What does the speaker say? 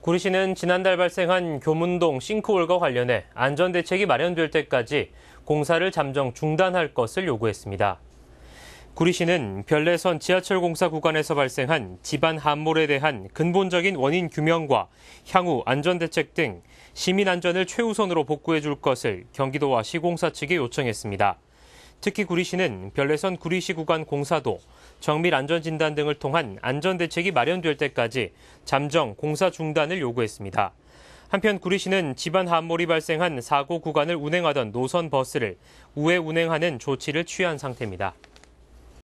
구리시는 지난달 발생한 교문동 싱크홀과 관련해 안전대책이 마련될 때까지 공사를 잠정 중단할 것을 요구했습니다. 구리시는 별내선 지하철 공사 구간에서 발생한 집안 함몰에 대한 근본적인 원인 규명과 향후 안전대책 등 시민 안전을 최우선으로 복구해 줄 것을 경기도와 시공사 측에 요청했습니다. 특히 구리시는 별내선 구리시 구간 공사도 정밀 안전진단 등을 통한 안전대책이 마련될 때까지 잠정 공사 중단을 요구했습니다. 한편 구리시는 집안 함몰이 발생한 사고 구간을 운행하던 노선 버스를 우회 운행하는 조치를 취한 상태입니다.